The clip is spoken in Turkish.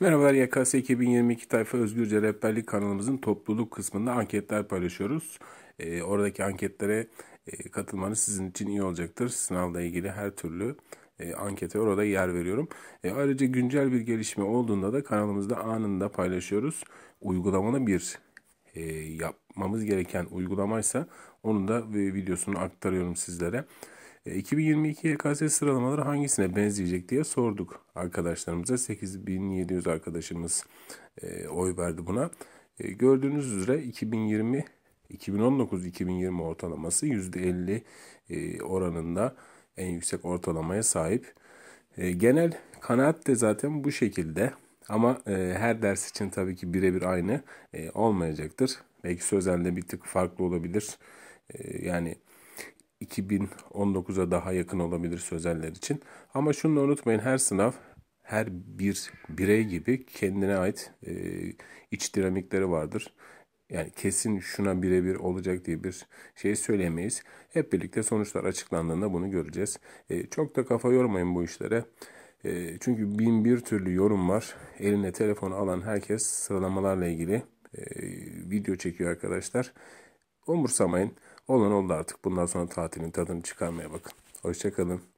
Merhabalar YKS 2022 Tayfa Özgürce Rehberlik kanalımızın topluluk kısmında anketler paylaşıyoruz. E, oradaki anketlere e, katılmanız sizin için iyi olacaktır. Sınavla ilgili her türlü e, ankete orada yer veriyorum. E, ayrıca güncel bir gelişme olduğunda da kanalımızda anında paylaşıyoruz. Uygulamalı bir e, yapmamız gereken uygulamaysa onun da videosunu aktarıyorum sizlere. 2022 YKS sıralamaları hangisine benzeyecek diye sorduk arkadaşlarımıza. 8700 arkadaşımız e, oy verdi buna. E, gördüğünüz üzere 2020 2019-2020 ortalaması %50 e, oranında en yüksek ortalamaya sahip. E, genel kanaat de zaten bu şekilde. Ama e, her ders için tabii ki birebir aynı e, olmayacaktır. Belki sözelde bir tık farklı olabilir. E, yani 2019'a daha yakın olabilir sözeller için. Ama şunu unutmayın her sınav her bir birey gibi kendine ait e, iç dinamikleri vardır. Yani kesin şuna birebir olacak diye bir şey söyleyemeyiz. Hep birlikte sonuçlar açıklandığında bunu göreceğiz. E, çok da kafa yormayın bu işlere. E, çünkü bin bir türlü yorum var. Eline telefonu alan herkes sıralamalarla ilgili e, video çekiyor arkadaşlar. Umursamayın. Olan oldu artık. Bundan sonra tatilin tadını çıkarmaya bakın. Hoşçakalın.